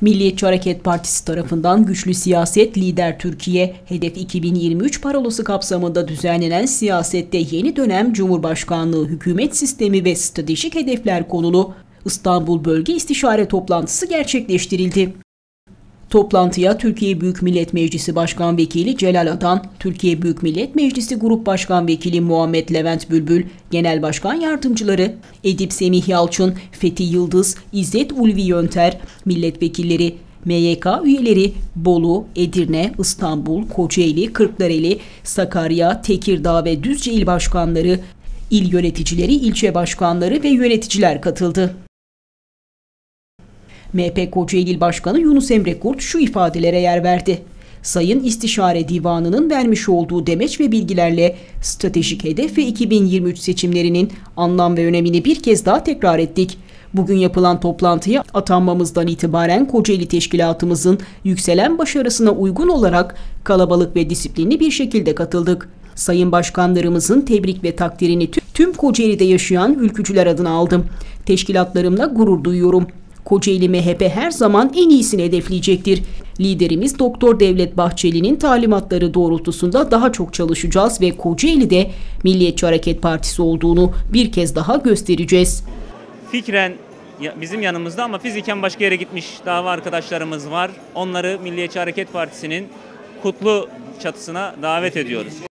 Milliyetçi Hareket Partisi tarafından güçlü siyaset lider Türkiye, Hedef 2023 parolası kapsamında düzenlenen siyasette yeni dönem Cumhurbaşkanlığı hükümet sistemi ve stratejik hedefler konulu İstanbul Bölge İstişare Toplantısı gerçekleştirildi. Toplantıya Türkiye Büyük Millet Meclisi Başkan Vekili Celal Adan, Türkiye Büyük Millet Meclisi Grup Başkan Vekili Muhammed Levent Bülbül, Genel Başkan Yardımcıları Edip Semih Yalçın, Fethi Yıldız, İzzet Ulvi Yönter, milletvekilleri, MYK üyeleri Bolu, Edirne, İstanbul, Kocaeli, Kırklareli, Sakarya, Tekirdağ ve Düzce il başkanları, il yöneticileri, ilçe başkanları ve yöneticiler katıldı. MHP Kocaeli Başkanı Yunus Emre Kurt şu ifadelere yer verdi. Sayın İstişare Divanı'nın vermiş olduğu demeç ve bilgilerle stratejik hedef ve 2023 seçimlerinin anlam ve önemini bir kez daha tekrar ettik. Bugün yapılan toplantıya atanmamızdan itibaren Kocaeli Teşkilatımızın yükselen başarısına uygun olarak kalabalık ve disiplinli bir şekilde katıldık. Sayın başkanlarımızın tebrik ve takdirini tüm Kocaeli'de yaşayan ülkücüler adına aldım. Teşkilatlarımla gurur duyuyorum. Kocaeli MHP her zaman en iyisini hedefleyecektir. Liderimiz Doktor Devlet Bahçeli'nin talimatları doğrultusunda daha çok çalışacağız ve Kocaeli'de Milliyetçi Hareket Partisi olduğunu bir kez daha göstereceğiz. Fikren bizim yanımızda ama fiziken başka yere gitmiş dava arkadaşlarımız var. Onları Milliyetçi Hareket Partisi'nin kutlu çatısına davet ediyoruz.